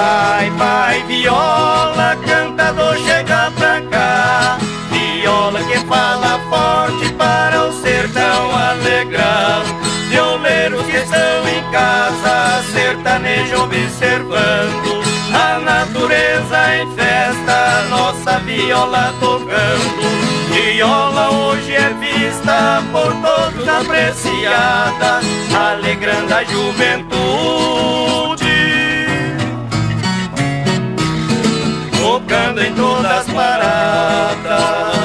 Vai, vai, viola, cantador, chega pra cá. Viola que fala forte para o sertão alegrar. Violeiros que estão em casa, sertanejo observando. A natureza em festa, nossa viola tocando. Viola hoje é vista por todos apreciada, alegrando a juventude. Todas as paradas.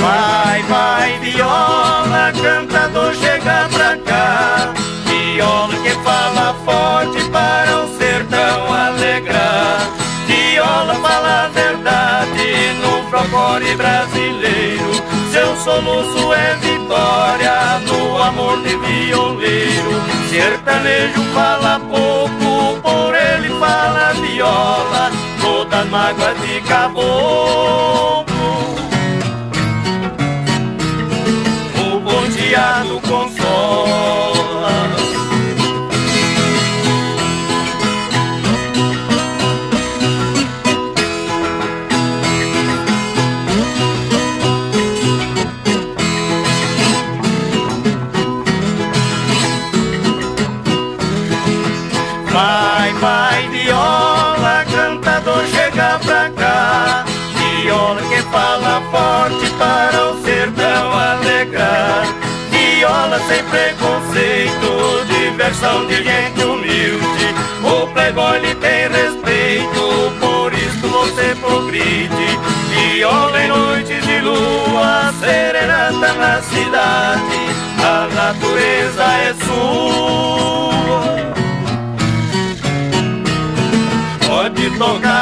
Vai, vai, viola, cantador, chega pra folclore brasileiro. Seu soluço é vitória no amor de violeiro. Sertanejo fala pouco, por ele fala viola. Todas mágoas de caboclo. O ponteado consola. Vai, viola, cantador, chega pra cá. Viola que fala forte para o sertão alegrar. Viola sem preconceito, diversão de gente humilde. O playboy lhe tem respeito, por isso você progride. Viola em noites de lua, serenata na cidade. A natureza é sua. tocar.